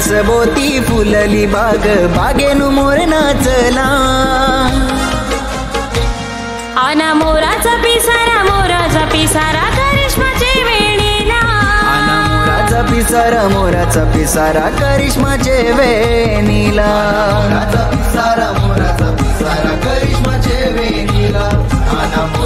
सभोवती फुलली बाग बागेनु मोर नाचला आना मोराचा पिसारा मोराचा पिसारा करिश्माचे वेणीला. आना मोराचा पिसारा मोराचा पिसारा करिश्माचे वेणीला. मोराचा पिसारा मोराचा पिसारा करिश्माचे वेणीला. आना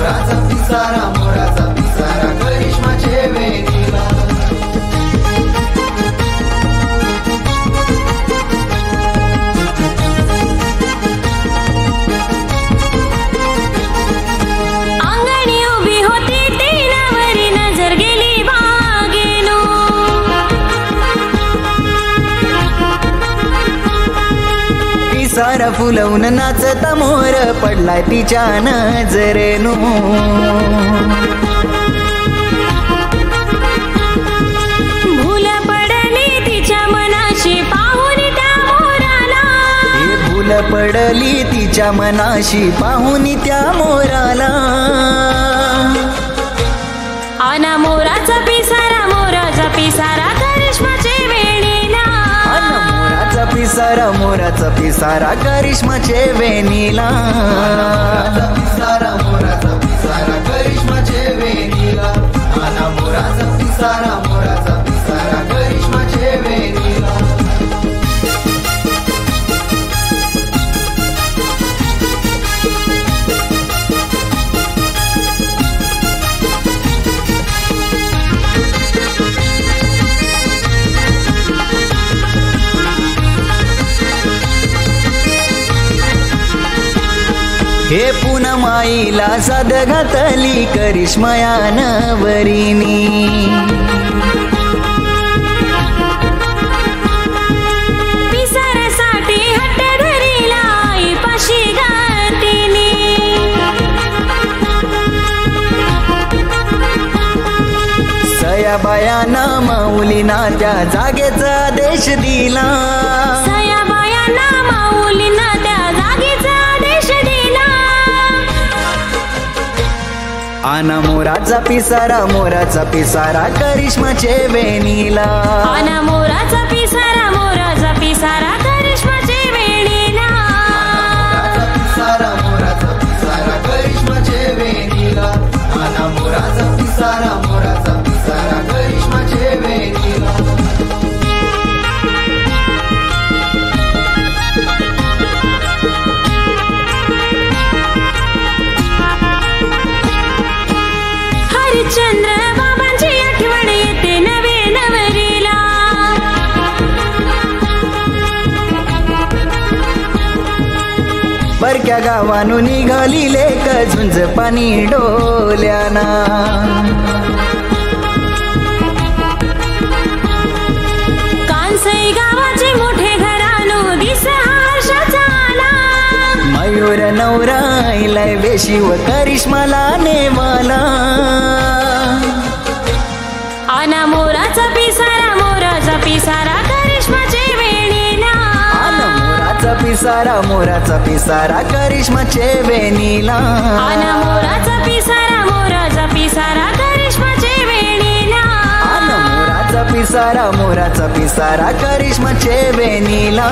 पिसारा फुलवून नाचता मोर पडलाय तिच्या नजरेनु. भूल पडली तिच्या मनाशी पाहून त्या मोराला. फुल पडली तिच्या मनाशी पाहून त्या मोराला. पिसारा मोराचा पिसारा करिश्माचे वेणीला. पिसारा मोराचा पिसारा करिश्माचे वेणीला. आना मोराचा पिसारा हे पुनमाईला साध घातली करिश्मयान वरिनी पिसाऱ्यासाठी हट्ट धरीला आई पाशी गातीनी सयाबायाना माऊलीना त्या जागेचा देश दिला. आना मोराचा पिसारा मोराचा पिसारा करिश्माचे वेणीला. परक्या गावानु निघाली लेक झुंज पाणी डोल्याना. कानसई गावाचे मोठे घरानो दिस मयूर व करिश्माला नेवाला. पिसारा मोराचा पिसारा करिश्माचे वेणीला. आना मोराचा पिसारा मोराचा पिसारा करिश्माचे वेणीला. आना मोराचा पिसारा मोराचा पिसारा करिश्माचे वेणीला.